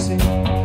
você.